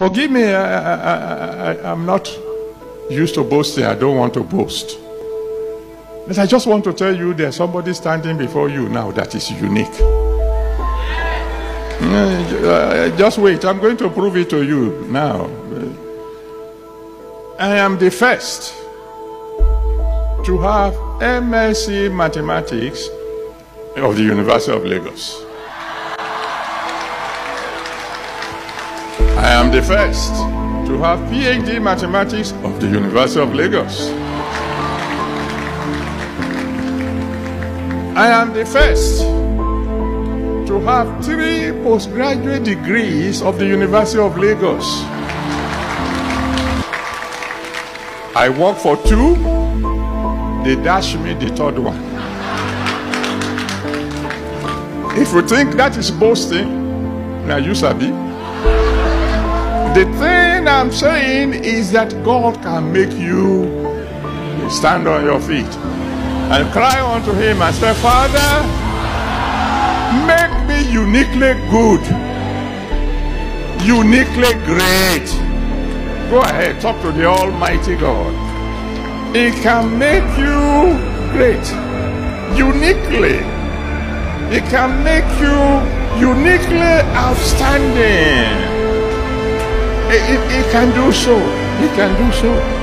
Forgive me, I, I, I, I'm not used to boasting. I don't want to boast. But I just want to tell you there's somebody standing before you now that is unique. Uh, Just wait, I'm going to prove it to you now. I am the first to have MSc Mathematics of the University of Lagos. I am the first to have PhD Mathematics of the University of Lagos. I am the first to have three postgraduate degrees of the University of Lagos. I work for two, they dash me the third one. If you think that is boasting, now you sabi. The thing I'm saying is that God can make you stand on your feet and cry unto Him and say, Father, make me uniquely good, uniquely great. Go ahead, talk to the Almighty God. He can make you great, uniquely. He can make you uniquely outstanding. He, can do so. He can do so.